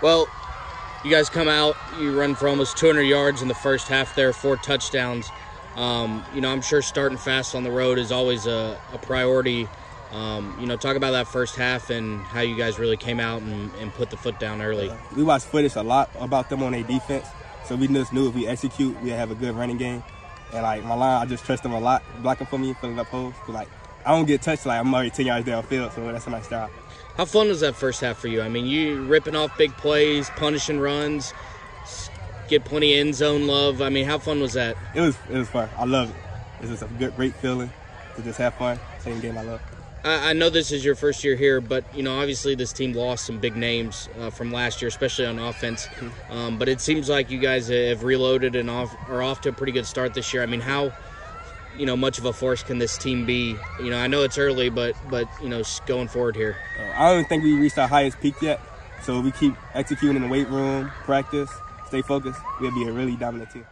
Well, you guys come out, you run for almost 200 yards in the first half there, four touchdowns. Um, you know, I'm sure starting fast on the road is always a, a priority. Um, you know, talk about that first half and how you guys really came out and, and put the foot down early. We watched footage a lot about them on their defense, so we just knew if we execute, we have a good running game. And like my line, I just trust them a lot, blocking for me, filling up holes. Cause like I don't get touched, like I'm already 10 yards downfield, so that's a nice job. How fun was that first half for you? I mean, you ripping off big plays, punishing runs, get plenty of end zone love. I mean, how fun was that? It was it was fun. I love it. It's just a good, great feeling to just have fun. Same game I love. I, I know this is your first year here, but you know, obviously this team lost some big names uh, from last year, especially on offense. Um, but it seems like you guys have reloaded and off, are off to a pretty good start this year. I mean, how you know much of a force can this team be? You know, I know it's early, but but you know, going forward here. Uh, I don't think we reached our highest peak yet. So we keep executing in the weight room, practice, stay focused. We'll be a really dominant team.